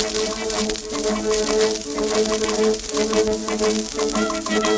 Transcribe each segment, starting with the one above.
Thank you.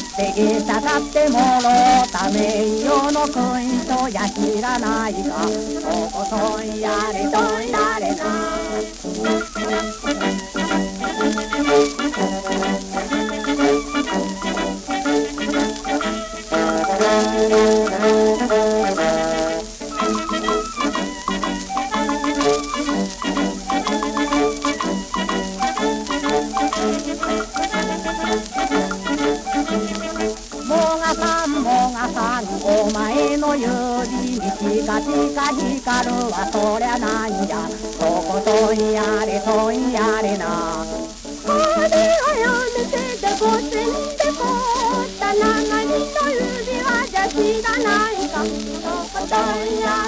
って芸者だってもろた名誉の君とや知らないかとことんやれとんやれな。の指にチカチカ光るはそりゃなんじゃとことんやれとんやれな。これはやめてでごせんでこった長りの指輪じゃ知らないか。とことんやれとんやれ